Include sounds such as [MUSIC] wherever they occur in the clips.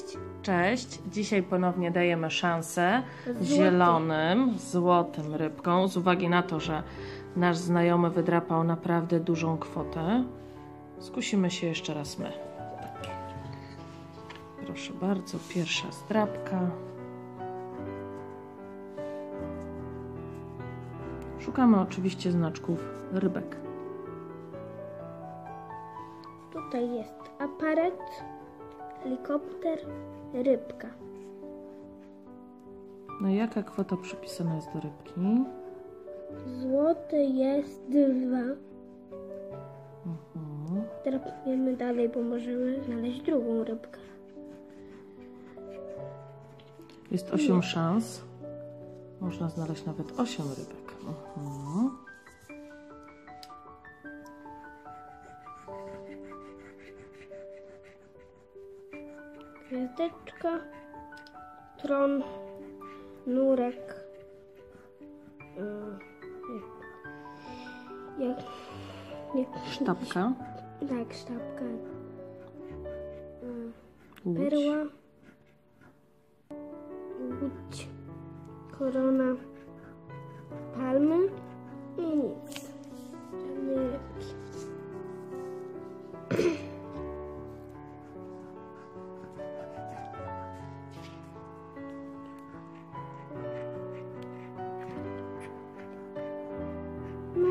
Cześć. Cześć. Dzisiaj ponownie dajemy szansę Złoty. zielonym, złotym rybkom. Z uwagi na to, że nasz znajomy wydrapał naprawdę dużą kwotę, skusimy się jeszcze raz my. Proszę bardzo, pierwsza zdrapka. Szukamy oczywiście znaczków rybek. Tutaj jest aparat, helikopter, rybka. No i jaka kwota przypisana jest do rybki? Złote jest dwa. Mhm. Drapniemy dalej, bo możemy znaleźć drugą rybkę. Jest 8 szans. Można znaleźć nawet 8 rybek. Mhm. Gwiazdeczka, tron, nurek. mm, Jak, jak, Sztabka, Tak, sztabka. Łódź, Perła, łódź, korona, palmy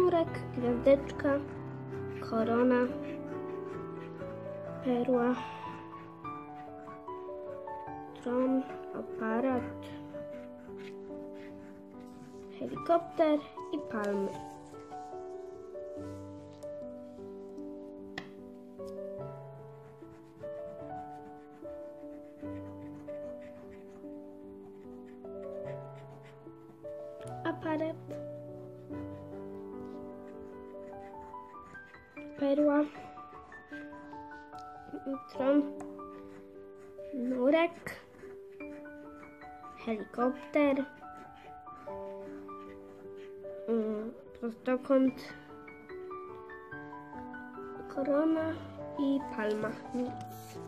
Nurek, gwiazdeczka, korona, perła, tron, aparat, helikopter i palmy. Perła, tron, nurek, helikopter, mm, prostokąt, korona i palma. Nic.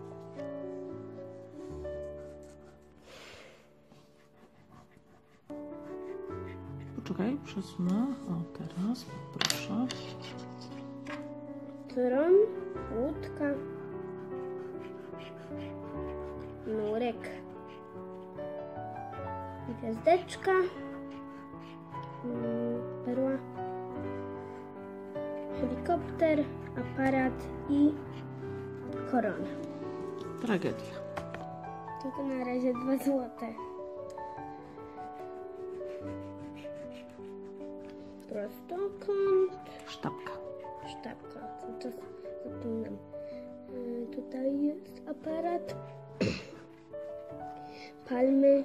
Poczekaj, przesunę. O, teraz proszę. Tron, łódka, nurek, gwiazdeczka, mm, perła, helikopter, aparat i korona. Tragedia. Tylko na razie dwa złote. Prostokąt. Sztabka. Sztabka, cały czas zapominam. Tutaj jest aparat. [COUGHS] Palmy.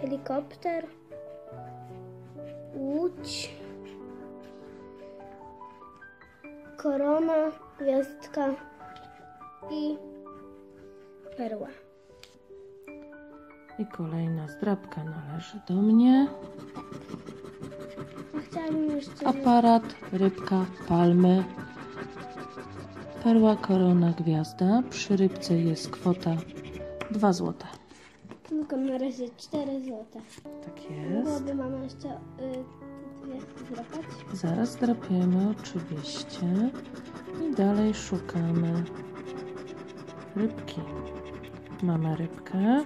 Helikopter. Łódź. Korona, gwiazdka i perła. I kolejna zdrapka należy do mnie. A chciałabym jeszcze... Aparat, rybka, palmy. Perła, korona, gwiazda. Przy rybce jest kwota 2 złote. Tylko na razie 4 złote. Tak jest. Mogłaby mama jeszcze y, dwie złapać? Zaraz drapiemy oczywiście. I dalej szukamy rybki. Mamy rybkę.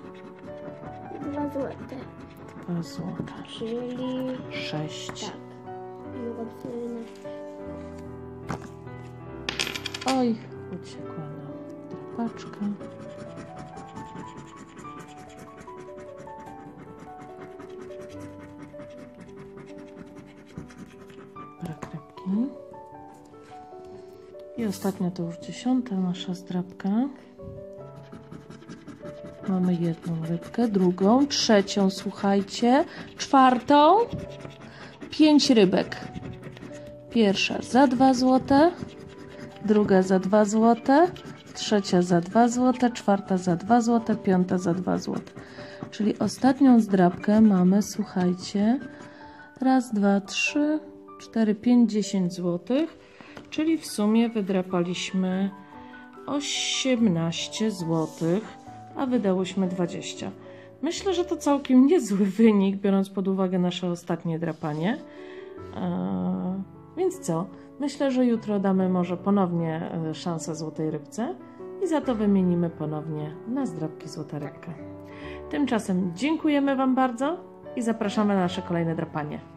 2 złote. 2 złote. Czyli 6. tak. Oj, uciekła nam drapaczka. I ostatnia to już dziesiąta nasza zdrapka. Mamy jedną rybkę, drugą, trzecią, słuchajcie, czwartą. Pięć rybek. Pierwsza za 2 złote, druga za 2 złote, trzecia za 2 złote, czwarta za 2 złote, piąta za 2 złote. Czyli ostatnią zdrabkę mamy, słuchajcie, raz, dwa, trzy, cztery, pięć, dziesięć złotych, czyli w sumie wydrapaliśmy 18 zł, a wydałyśmy 20. Myślę, że to całkiem niezły wynik, biorąc pod uwagę nasze ostatnie drapanie. Eee, więc co? Myślę, że jutro damy może ponownie e, szansę złotej rybce i za to wymienimy ponownie na zdrabki złota rybka. Tymczasem dziękujemy Wam bardzo i zapraszamy na nasze kolejne drapanie.